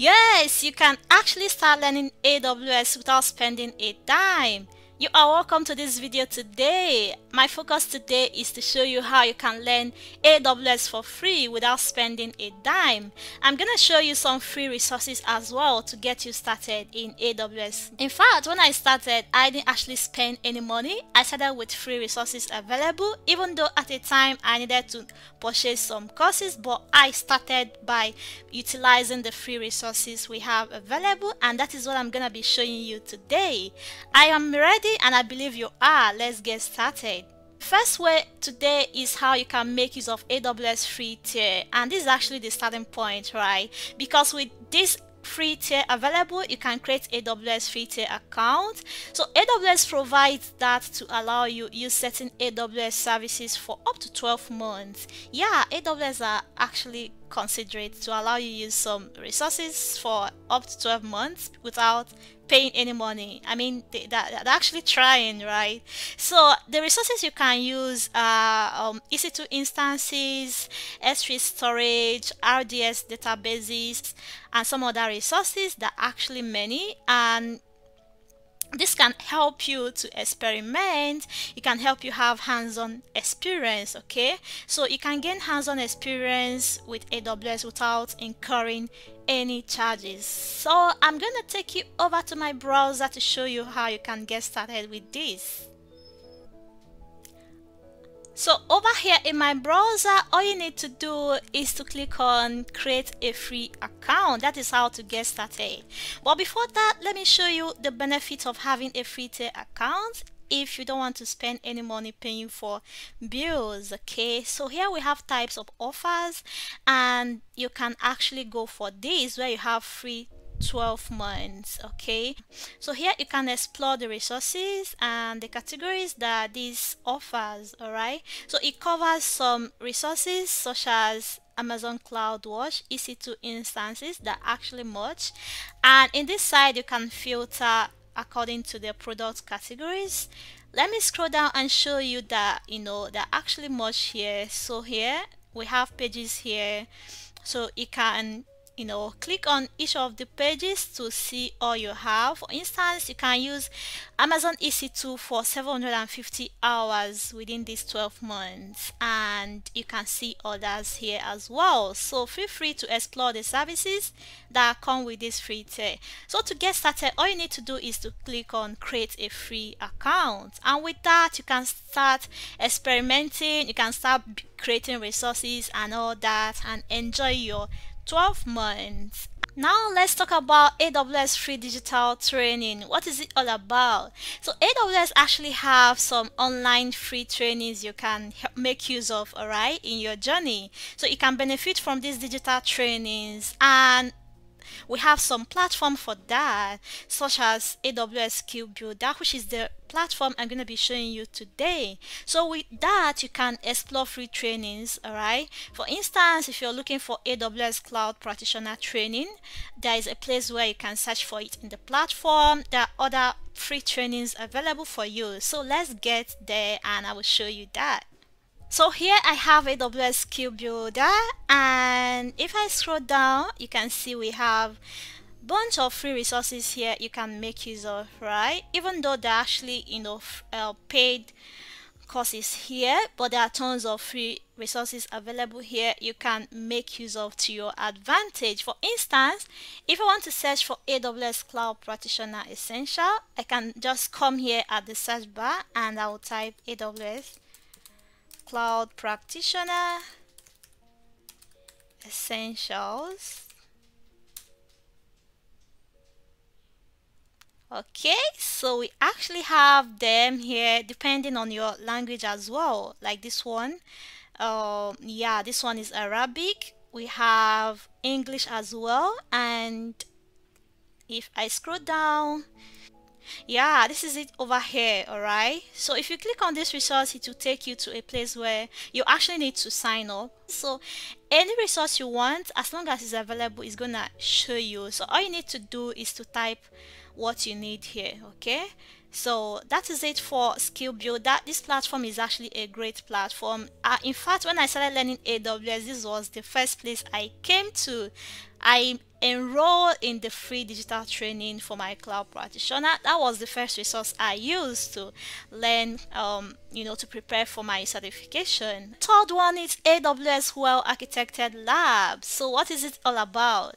Yes, you can actually start learning AWS without spending a dime. You are welcome to this video today. My focus today is to show you how you can learn AWS for free without spending a dime. I'm to show you some free resources as well to get you started in AWS. In fact, when I started, I didn't actually spend any money. I started with free resources available, even though at a time I needed to purchase some courses, but I started by utilizing the free resources we have available, and that is what I'm to be showing you today. I am ready ready and I believe you are. Let's get started. First way today is how you can make use of AWS free tier and this is actually the starting point right because with this free tier available you can create aws free tier account so aws provides that to allow you use certain aws services for up to 12 months yeah aws are actually considerate to allow you use some resources for up to 12 months without paying any money. I mean they, are actually trying right? So the resources you can use are um, ec2 instances s3 storage rds databases and some other resources that are actually many. And this can help you to experiment. It can help you have hands-on experience okay? So you can gain hands-on experience with aws without incurring any charges. So i'm to take you over to my browser to show you how you can get started with this so over here in my browser, all you need to do is to click on create a free account. That is how to get started. But before that, let me show you the benefit of having a free tier account if you don't want to spend any money paying for bills okay so here we have types of offers and you can actually go for this where you have free 12 months okay? So here you can explore the resources and the categories that this offers all right so it covers some resources such as Amazon CloudWatch, EC2 instances that actually merge and in this side you can filter according to the product categories. Let me scroll down and show you that you know that actually merge here. So here we have pages here. So you can you know click on each of the pages to see all you have. For instance you can use Amazon EC2 for 750 hours within these 12 months. And you can see others here as well. So feel free to explore the services that come with this free tier. So to get started all you need to do is to click on create a free account. And with that you can start experimenting. You can start creating resources and all that and enjoy your 12 months. Now let's talk about AWS free digital training. What is it all about? So AWS actually have some online free trainings you can make use of, all right, in your journey. So you can benefit from these digital trainings and we have some platform for that such as AWS Skill Builder which is the platform I'm going to be showing you today. So with that, you can explore free trainings, all right? For instance, if you're looking for AWS Cloud Practitioner training, there is a place where you can search for it in the platform. There are other free trainings available for you. So let's get there and I will show you that. So here I have AWS Skill Builder and if I scroll down you can see we have a bunch of free resources here you can make use of right? Even though they're actually you know uh, paid courses here but there are tons of free resources available here you can make use of to your advantage. For instance if I want to search for AWS Cloud Practitioner Essential I can just come here at the search bar and I will type AWS Cloud Practitioner Essentials. Okay, so we actually have them here depending on your language as well, like this one. Um, yeah, this one is Arabic. We have English as well. And if I scroll down, yeah this is it over here all right so if you click on this resource it will take you to a place where you actually need to sign up. So any resource you want as long as it's available is gonna show you. So all you need to do is to type what you need here okay? So that is it for skill builder. This platform is actually a great platform. Uh, in fact when i started learning aws this was the first place i came to i enrolled in the free digital training for my cloud practitioner. That was the first resource i used to learn um, you know to prepare for my certification. Third one is aws well architected lab. So what is it all about?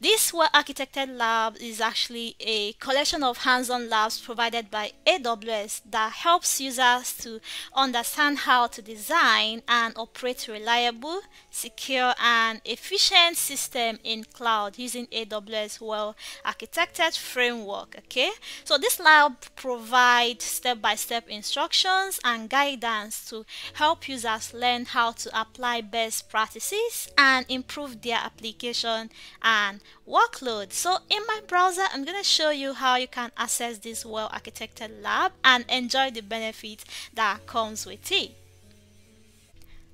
This well architected lab is actually a collection of hands-on labs provided by aws that helps users to understand how to design and operate reliable secure and efficient system cloud using aws well architected framework okay so this lab provides step-by-step instructions and guidance to help users learn how to apply best practices and improve their application and workload. So in my browser, I'm going to show you how you can access this well architected lab and enjoy the benefits that comes with it.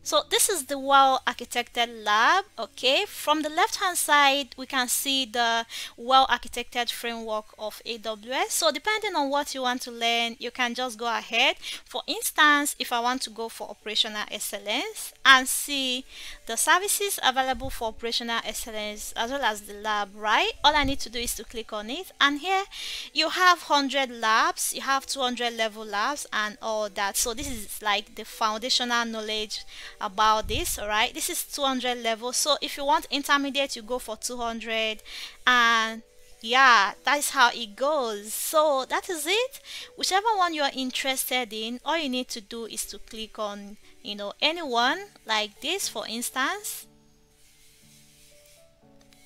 So this is the well architected lab, okay? From the left hand side, we can see the well architected framework of AWS. So depending on what you want to learn, you can just go ahead. For instance, if I want to go for operational excellence and see the services available for operational excellence as well as the lab, right? All I need to do is to click on it. And here you have 100 labs, you have 200 level labs and all that. So this is like the foundational knowledge about this all right this is 200 level so if you want intermediate you go for 200 and yeah that's how it goes so that is it whichever one you are interested in all you need to do is to click on you know anyone like this for instance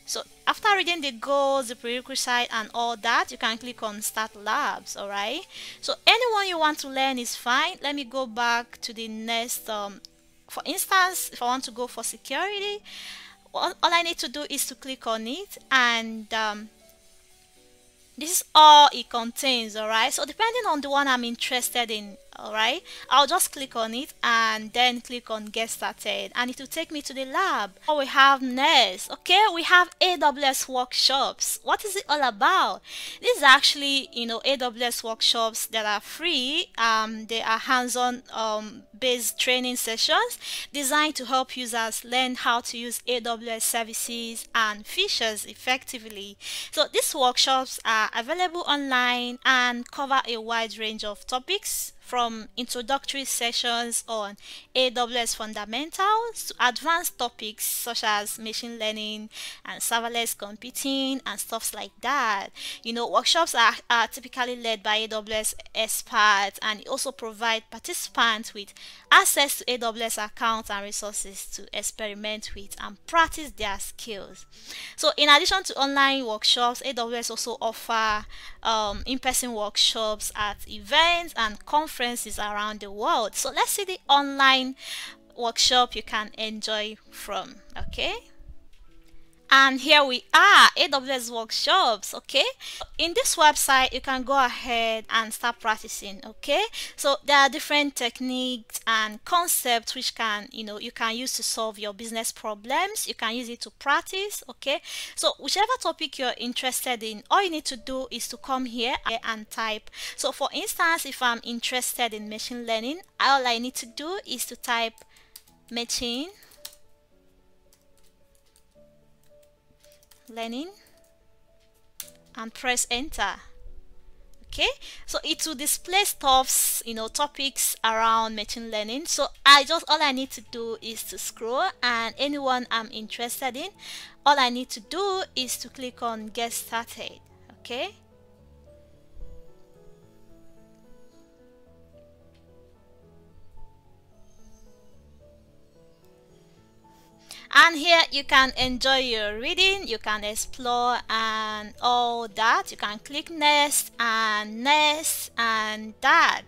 so after reading the goals, the prerequisite and all that, you can click on start labs, all right? So anyone you want to learn is fine. Let me go back to the next um, for instance, if I want to go for security, all, all I need to do is to click on it and um, this is all it contains all right so depending on the one i'm interested in all right? I'll just click on it and then click on get started. And it will take me to the lab. Oh we have next okay we have aws workshops. What is it all about? This is actually you know aws workshops that are free. Um they are hands-on um based training sessions designed to help users learn how to use aws services and features effectively. So these workshops are available online and cover a wide range of topics from introductory sessions on AWS fundamentals to advanced topics such as machine learning and serverless computing and stuffs like that. You know, workshops are, are typically led by AWS experts and also provide participants with access to AWS accounts and resources to experiment with and practice their skills. So in addition to online workshops, AWS also offer um, in-person workshops at events and conferences conferences around the world. So let's see the online workshop you can enjoy from. Okay and here we are aws workshops okay? In this website you can go ahead and start practicing okay? So there are different techniques and concepts which can you know you can use to solve your business problems. You can use it to practice okay? So whichever topic you're interested in all you need to do is to come here and type. So for instance if i'm interested in machine learning all i need to do is to type machine learning and press enter. Okay? So it will display stuffs you know topics around machine learning. So i just all i need to do is to scroll and anyone i'm interested in all i need to do is to click on get started. Okay and here you can enjoy your reading you can explore and all that. You can click next and next and that.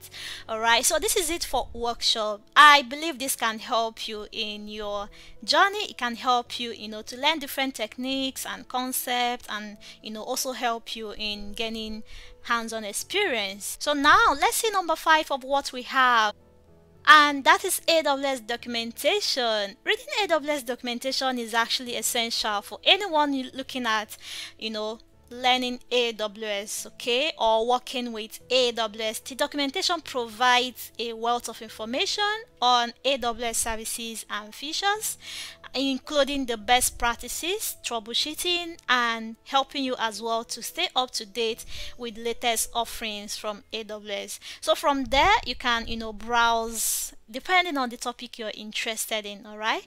All right so this is it for workshop. I believe this can help you in your journey. It can help you you know to learn different techniques and concepts and you know also help you in gaining hands-on experience. So now let's see number five of what we have and that is AWS documentation. Reading AWS documentation is actually essential for anyone looking at, you know, learning AWS, okay, or working with AWS, the documentation provides a wealth of information on AWS services and features, including the best practices, troubleshooting, and helping you as well to stay up to date with latest offerings from AWS. So from there, you can, you know, browse depending on the topic you're interested in, all right?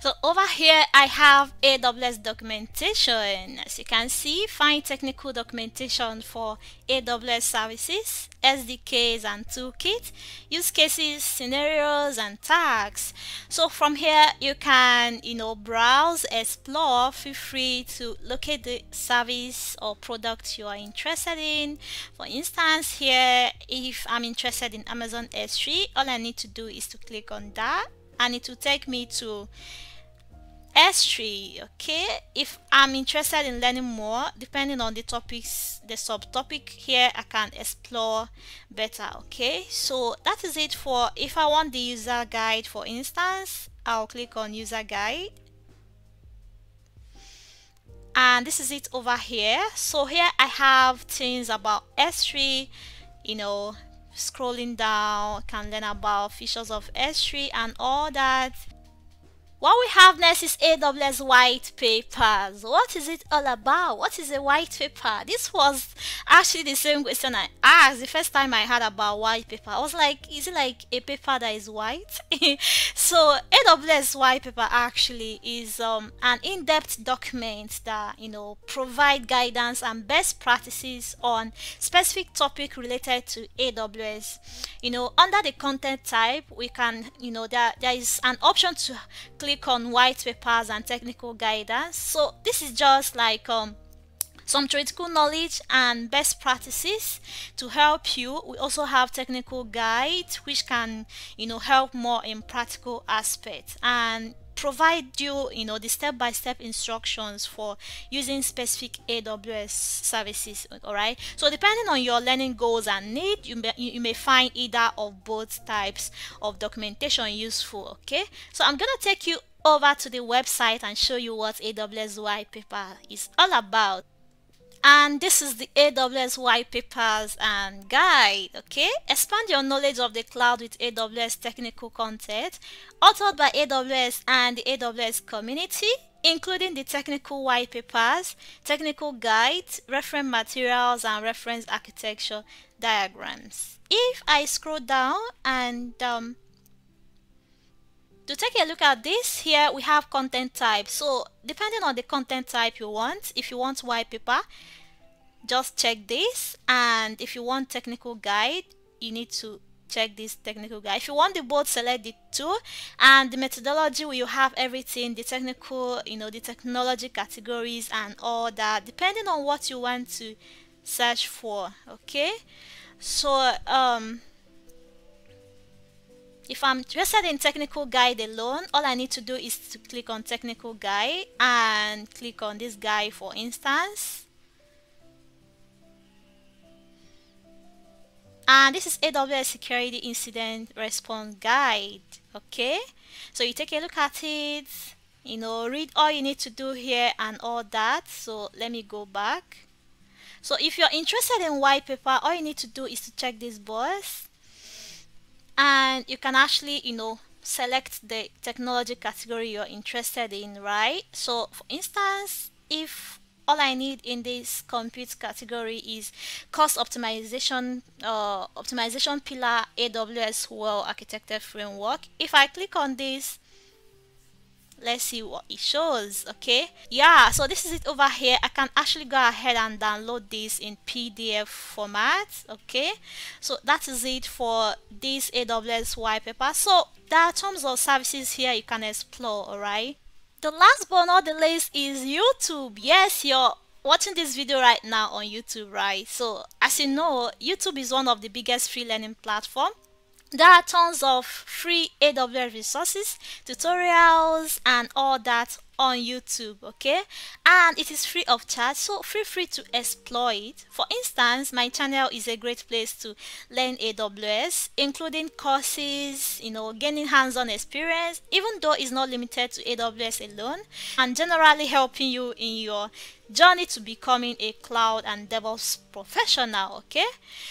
So over here I have AWS documentation. As you can see, find technical documentation for AWS services, SDKs and toolkit, use cases, scenarios and tags. So from here you can, you know, browse, explore, feel free to locate the service or product you are interested in. For instance, here if I'm interested in Amazon S3, all I need to do is to click on that and it will take me to S3 okay? If I'm interested in learning more depending on the topics the subtopic here I can explore better okay? So that is it for if I want the user guide for instance I'll click on user guide. And this is it over here. So here I have things about S3 you know scrolling down can learn about features of S3 and all that what we have next is AWS white papers. What is it all about? What is a white paper? This was actually the same question I asked the first time I heard about white paper. I was like, is it like a paper that is white? so AWS white paper actually is um, an in-depth document that you know provide guidance and best practices on specific topic related to AWS. You know, under the content type, we can you know there there is an option to click on white papers and technical guidance. So this is just like um, some theoretical knowledge and best practices to help you. We also have technical guides which can you know help more in practical aspects. And provide you you know the step-by-step -step instructions for using specific AWS services all right so depending on your learning goals and need you may, you may find either of both types of documentation useful okay? So I'm gonna take you over to the website and show you what AWS white paper is all about and this is the AWS white papers and guide okay? Expand your knowledge of the cloud with AWS technical content authored by AWS and the AWS community including the technical white papers technical guides reference materials and reference architecture diagrams. If I scroll down and um, to take a look at this here we have content type. So depending on the content type you want if you want white paper just check this and if you want technical guide you need to check this technical guide if you want the board select the two and the methodology where you have everything the technical you know the technology categories and all that depending on what you want to search for okay so um if I'm interested in technical guide alone, all I need to do is to click on technical guide and click on this guide for instance. And this is AWS Security Incident Response Guide. Okay, so you take a look at it, you know, read all you need to do here and all that. So let me go back. So if you're interested in white paper, all you need to do is to check this box and you can actually you know select the technology category you're interested in right so for instance if all I need in this compute category is cost optimization uh, optimization pillar AWS well architected framework. If I click on this let's see what it shows okay? Yeah so this is it over here. I can actually go ahead and download this in pdf format okay? So that is it for this aws white paper. So there are tons of services here you can explore all right the last but not the least is youtube. Yes you're watching this video right now on youtube right? So as you know youtube is one of the biggest free learning platform. There are tons of free AWS resources, tutorials and all that on YouTube, okay? And it is free of charge, so feel free to explore it. For instance, my channel is a great place to learn AWS, including courses, you know, gaining hands-on experience, even though it's not limited to AWS alone, and generally helping you in your journey to becoming a cloud and DevOps professional. Okay,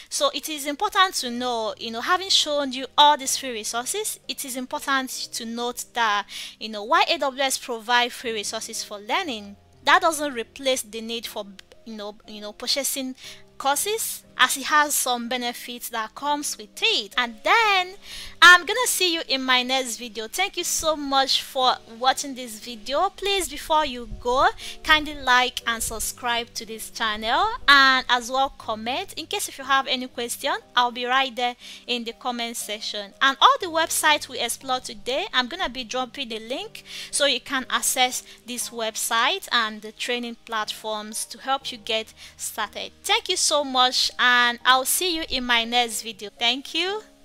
so it is important to know, you know, having shown you all these free resources, it is important to note that, you know, why AWS provide free resources for learning. That doesn't replace the need for you know you know purchasing courses as it has some benefits that comes with it. And then i'm gonna see you in my next video. Thank you so much for watching this video. Please before you go kindly like and subscribe to this channel. And as well comment. In case if you have any question i'll be right there in the comment section. And all the websites we explore today i'm gonna be dropping the link so you can access this website and the training platforms to help you get started. Thank you so much and I'll see you in my next video. Thank you.